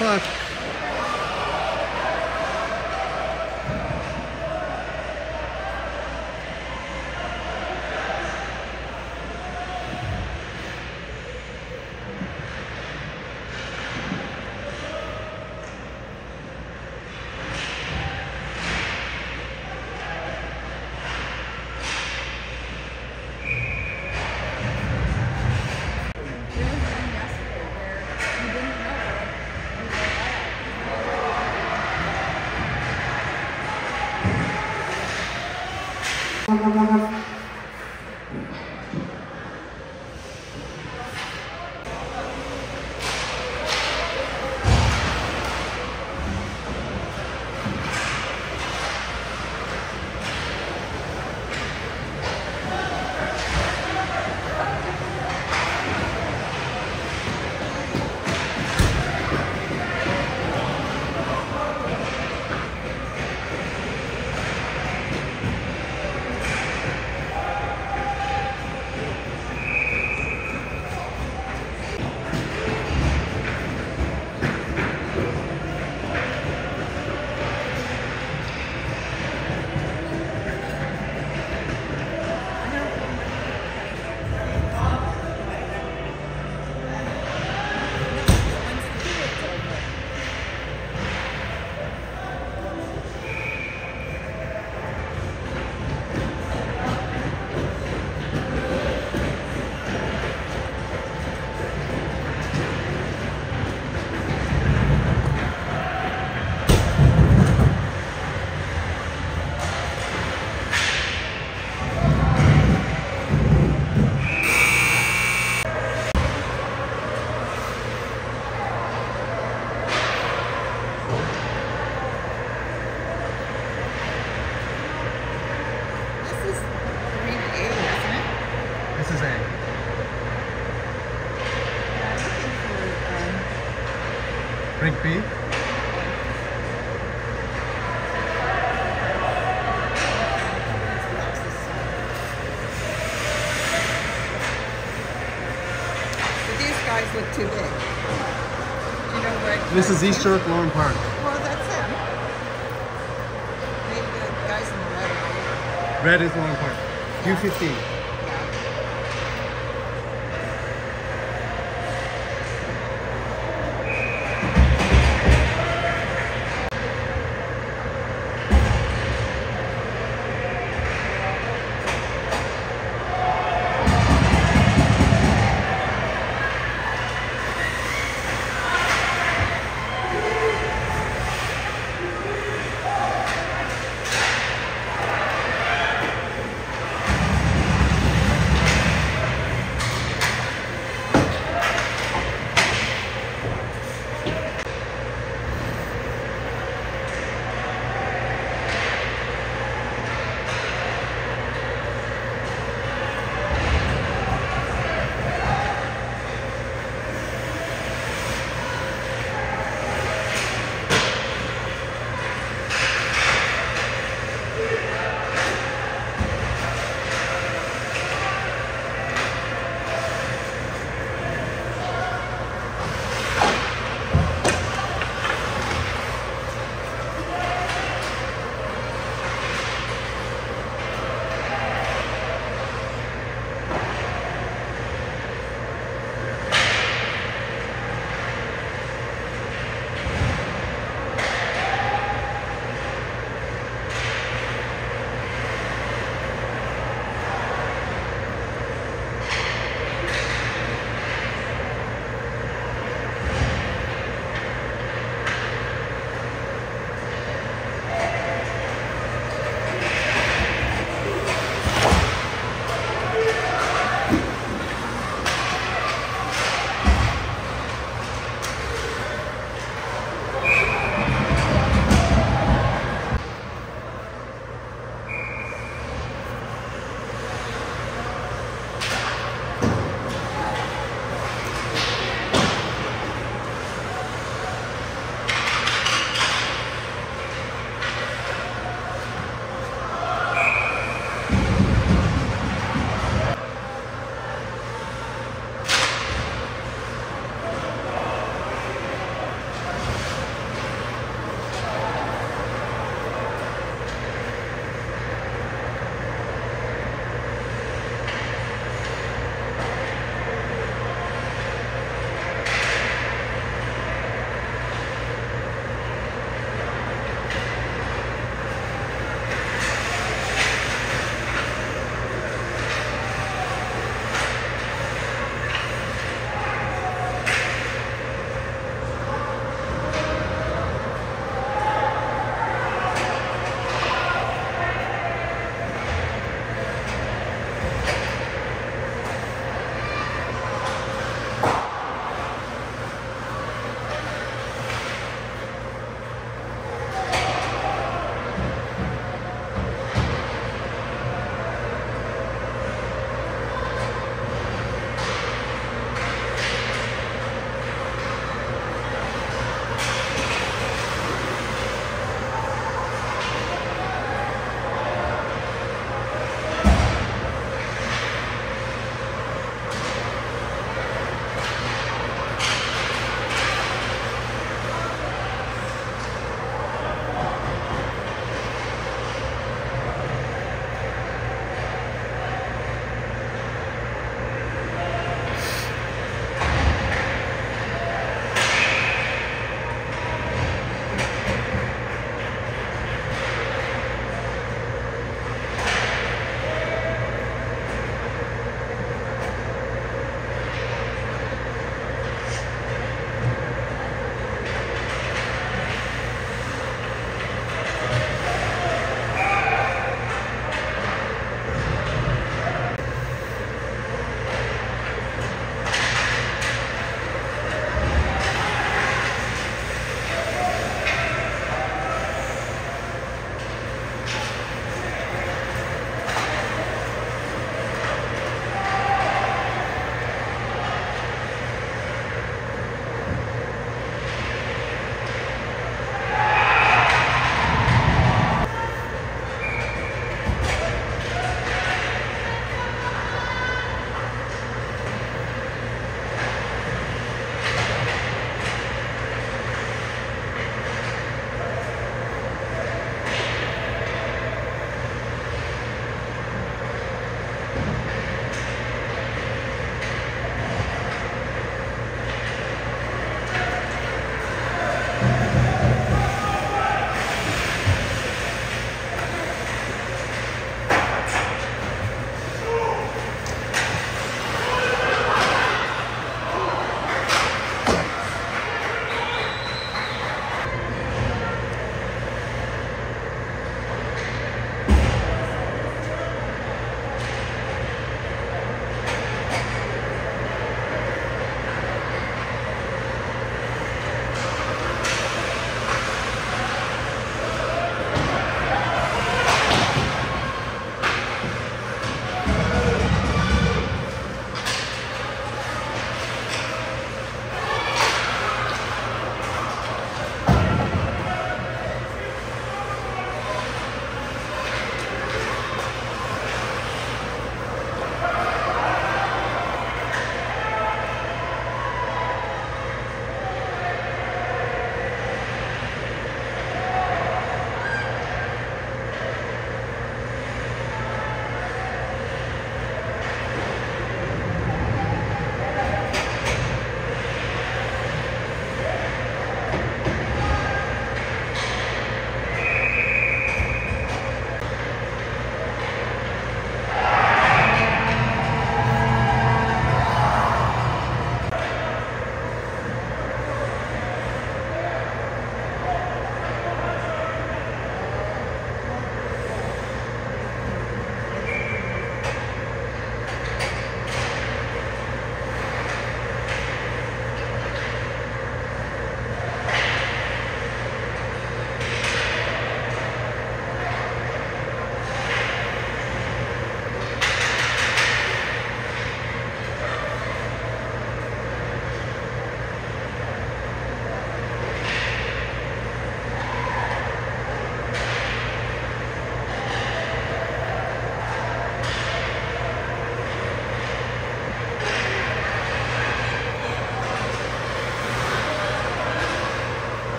o'clock. This is East York Lorne Park. Well, that's them. Maybe the guys in the red. Red is Lorne Park. U15.